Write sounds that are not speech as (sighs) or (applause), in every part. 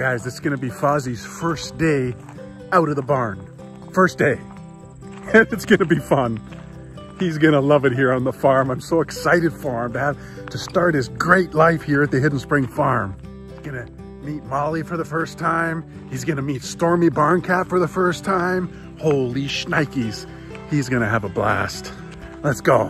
Guys, is gonna be Fozzie's first day out of the barn. First day. (laughs) And it's gonna be fun. He's gonna love it here on the farm. I'm so excited for him to have to start his great life here at the Hidden Spring Farm. He's gonna meet Molly for the first time. He's gonna meet Stormy Barncat for the first time. Holy shnikes. He's gonna have a blast. Let's go.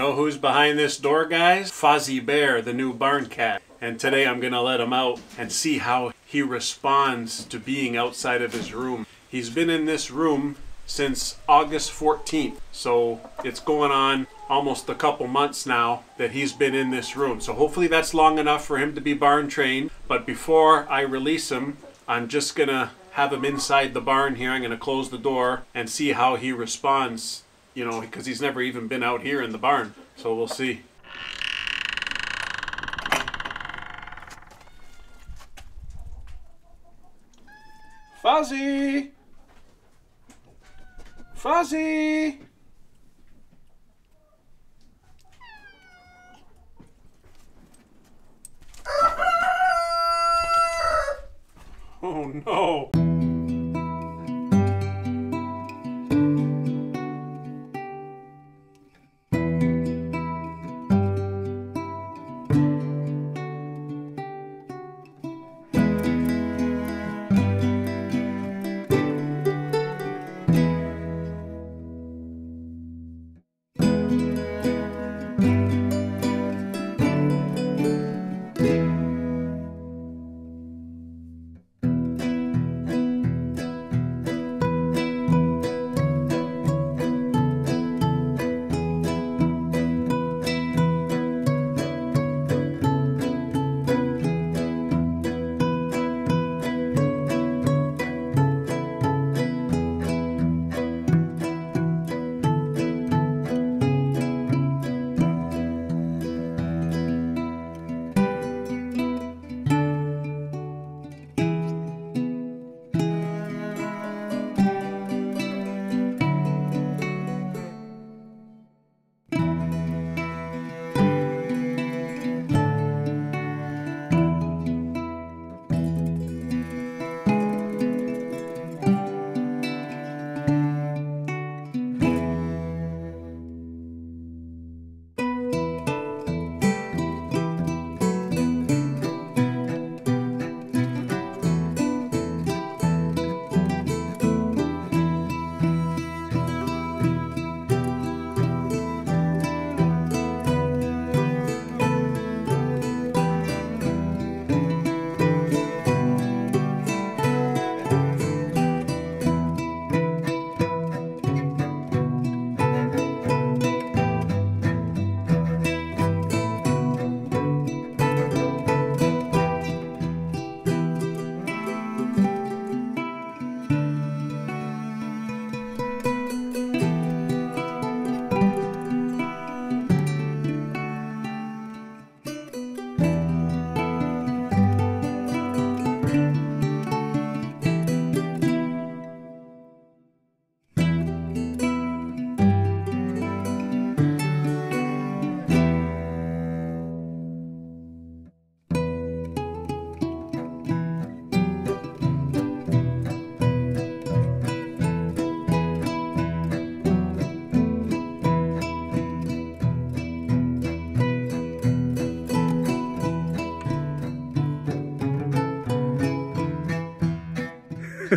Know who's behind this door, guys? Fozzie Bear, the new barn cat. And today I'm gonna let him out and see how he responds to being outside of his room. He's been in this room since August 14th. So it's going on almost a couple months now that he's been in this room. So hopefully that's long enough for him to be barn trained. But before I release him, I'm just gonna have him inside the barn here. I'm gonna close the door and see how he responds you know, because he's never even been out here in the barn. So we'll see. Fuzzy! Fuzzy! (laughs) Oh no!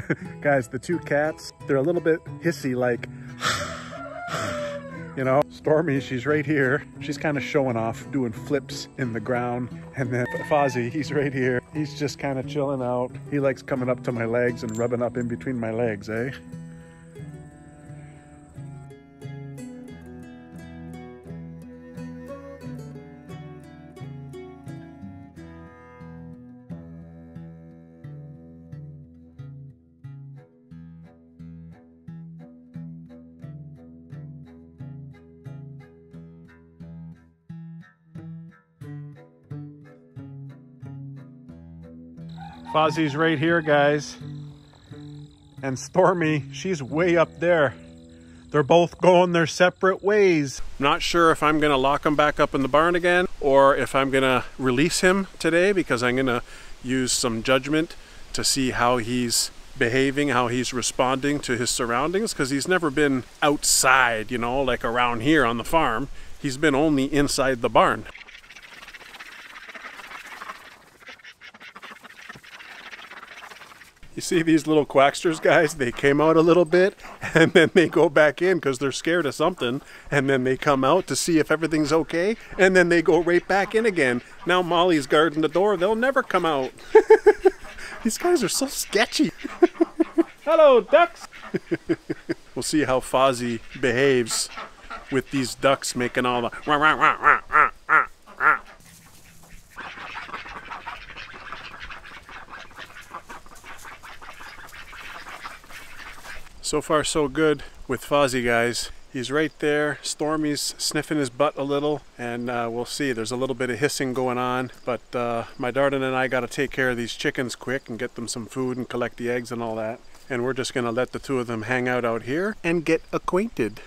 (laughs) Guys, the two cats, they're a little bit hissy like (sighs) You know, Stormy, she's right here. She's kind of showing off, doing flips in the ground. And then Fozzie, he's right here. He's just kind of chilling out. He likes coming up to my legs and rubbing up in between my legs, eh? Fozzie's right here, guys. And Stormy, she's way up there. They're both going their separate ways. Not sure if I'm gonna lock him back up in the barn again or if I'm gonna release him today because I'm gonna use some judgment to see how he's behaving, how he's responding to his surroundings because he's never been outside, you know, like around here on the farm. He's been only inside the barn. You see these little quacksters, guys? They came out a little bit (laughs) and then they go back in because they're scared of something. And then they come out to see if everything's okay. And then they go right back in again. Now Molly's guarding the door. They'll never come out. (laughs) these guys are so sketchy. (laughs) Hello, ducks. we'll see how Fozzie behaves with these ducks making all the. So far so good with Fozzie guys. He's right there. Stormy's sniffing his butt a little and uh, we'll see. There's a little bit of hissing going on but uh, my Darden and I got to take care of these chickens quick and get them some food and collect the eggs and all that. And we're just going to let the two of them hang out out here and get acquainted.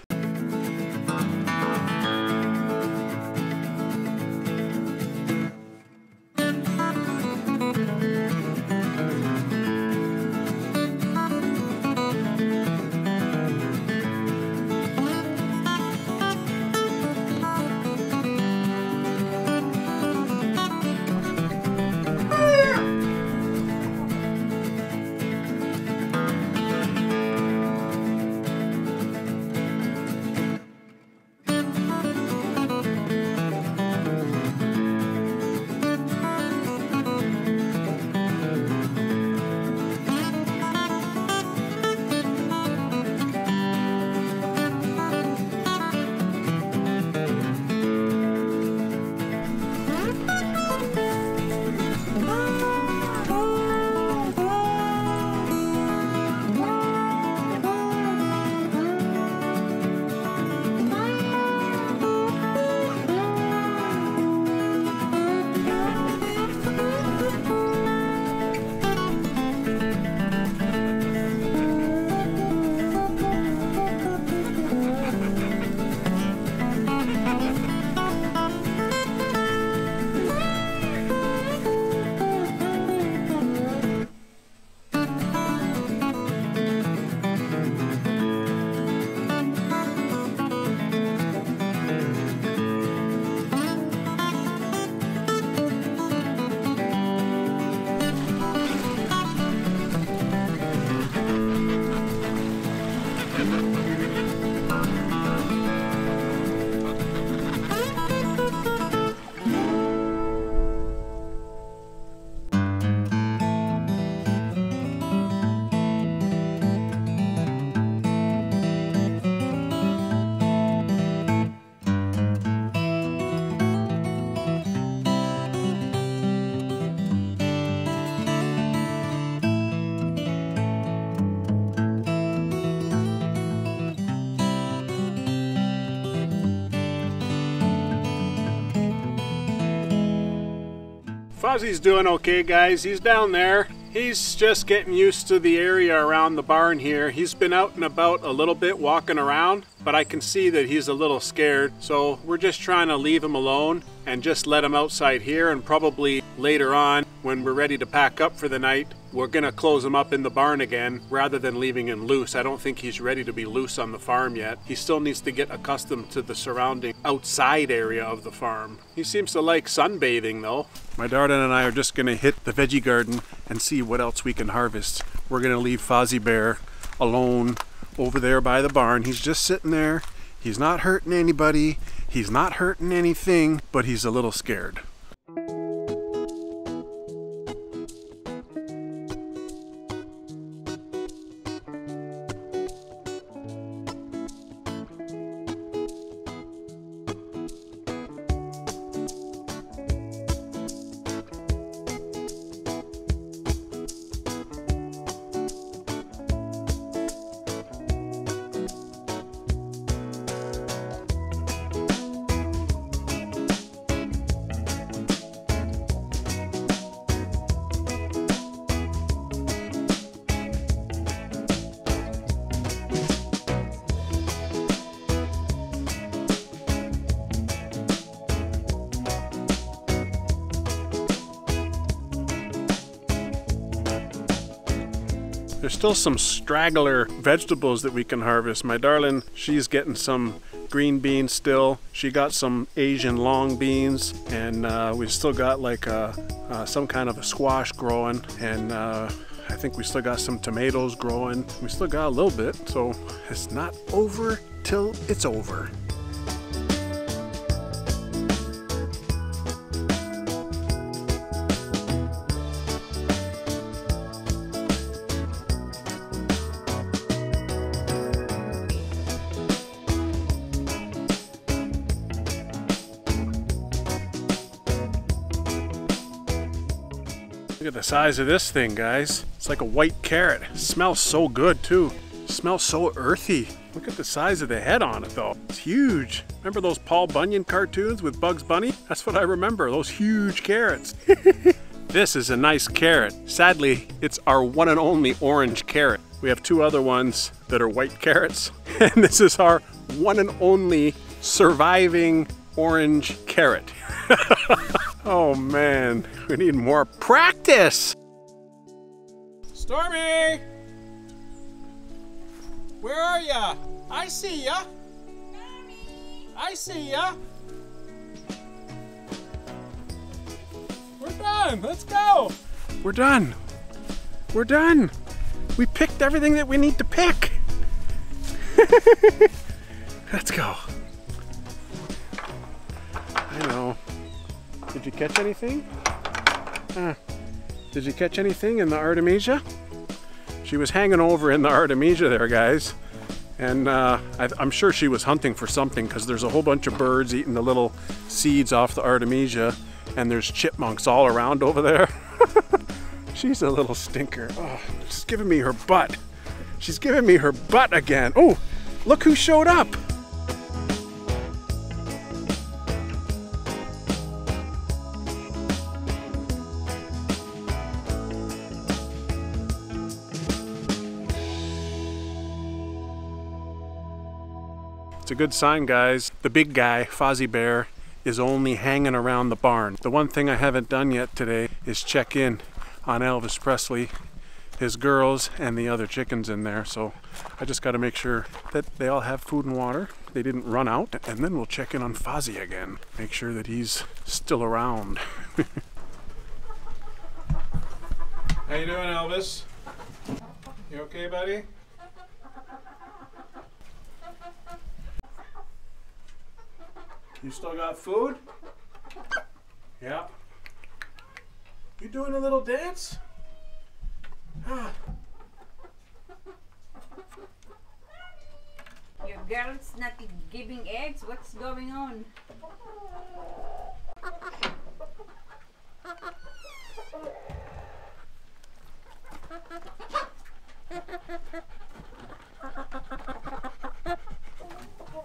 Fozzie's doing okay, guys. He's down there. He's just getting used to the area around the barn here. He's been out and about a little bit walking around, but I can see that he's a little scared. So we're just trying to leave him alone and just let him outside here and probably later on when we're ready to pack up for the night, we're gonna close him up in the barn again rather than leaving him loose. I don't think he's ready to be loose on the farm yet. He still needs to get accustomed to the surrounding outside area of the farm. He seems to like sunbathing though. My Darden and I are just gonna hit the veggie garden and see what else we can harvest. We're gonna leave Fozzie Bear alone over there by the barn. He's just sitting there He's not hurting anybody. He's not hurting anything, but he's a little scared. There's still some straggler vegetables that we can harvest. My darling, she's getting some green beans still. She got some Asian long beans, and uh, we've still got like a, uh, some kind of a squash growing, and uh, I think we still got some tomatoes growing. We still got a little bit, so it's not over till it's over. Look at the size of this thing, guys. It's like a white carrot. Smells so good, too. Smells so earthy. Look at the size of the head on it, though. It's huge. Remember those Paul Bunyan cartoons with Bugs Bunny? That's what I remember, those huge carrots. (laughs) this is a nice carrot. Sadly, it's our one and only orange carrot. We have two other ones that are white carrots, (laughs) and this is our one and only surviving orange carrot. (laughs) oh man, we need more practice. Stormy! Where are ya? I see ya. Stormy. I see ya. We're done. Let's go. We're done. We're done. We picked everything that we need to pick. (laughs) Let's go. You catch anything? Uh, did you catch anything in the Artemisia? She was hanging over in the Artemisia there, guys. And uh, I, am sure she was hunting for something because there's a whole bunch of birds eating the little seeds off the Artemisia and there's chipmunks all around over there. (laughs) She's a little stinker. Oh, she's giving me her butt. She's giving me her butt again. Oh, look who showed up. It's a good sign, guys. The big guy, Fozzie Bear, is only hanging around the barn. The one thing I haven't done yet today is check in on Elvis Presley, his girls, and the other chickens in there. So I just got to make sure that they all have food and water. They didn't run out, and then we'll check in on Fozzie again. Make sure that he's still around. (laughs) How you doing, Elvis? You okay, buddy? You still got food? Yeah. You doing a little dance? Ah. Your girl's not giving eggs? What's going on?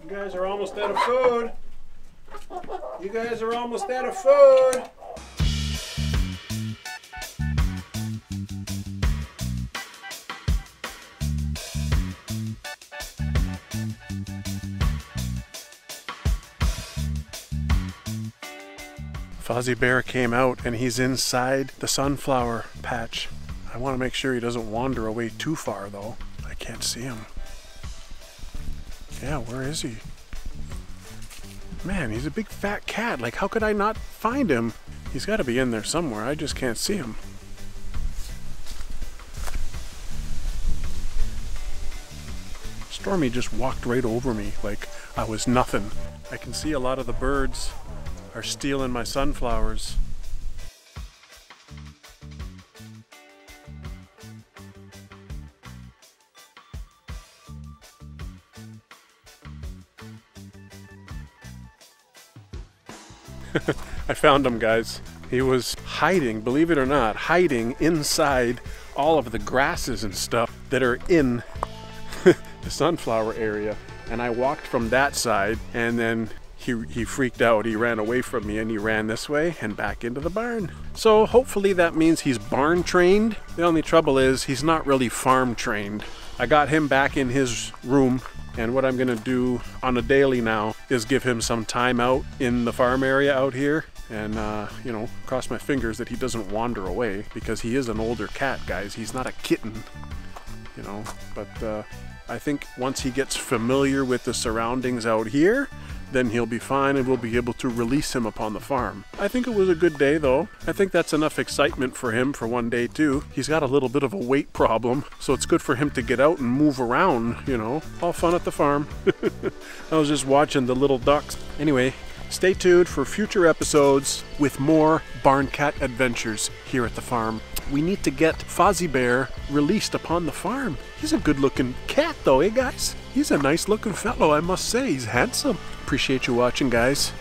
You guys are almost out of food. You guys are almost out of food. Fozzie Bear came out and he's inside the sunflower patch. I want to make sure he doesn't wander away too far though. I can't see him. Yeah, where is he? Man, he's a big fat cat. Like, how could I not find him? He's got to be in there somewhere. I just can't see him. Stormy just walked right over me. Like, I was nothing. I can see a lot of the birds are stealing my sunflowers. (laughs) I found him, guys. He was hiding, believe it or not, hiding inside all of the grasses and stuff that are in (laughs) the sunflower area. And I walked from that side and then he, he freaked out. He ran away from me and he ran this way and back into the barn. So hopefully that means he's barn trained. The only trouble is he's not really farm trained. I got him back in his room and what I'm gonna do on a daily now is give him some time out in the farm area out here and uh, you know cross my fingers that he doesn't wander away because he is an older cat guys. He's not a kitten you know. But uh, I think once he gets familiar with the surroundings out here then he'll be fine and we'll be able to release him upon the farm. I think it was a good day though. I think that's enough excitement for him for one day too. He's got a little bit of a weight problem, so it's good for him to get out and move around, you know. All fun at the farm. (laughs) I was just watching the little ducks. Anyway, stay tuned for future episodes with more barn cat adventures here at the farm. We need to get Fozzie Bear released upon the farm. He's a good looking cat though, eh guys? He's a nice looking fellow, I must say. He's handsome. Appreciate you watching, guys.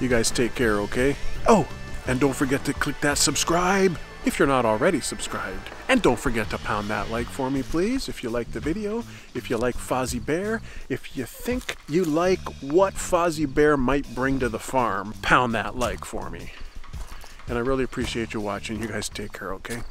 You guys take care, okay? Oh, and don't forget to click that subscribe if you're not already subscribed. And don't forget to pound that like for me, please, if you like the video, if you like Fozzie Bear, if you think you like what Fozzie Bear might bring to the farm, pound that like for me. And I really appreciate you watching. You guys take care, okay?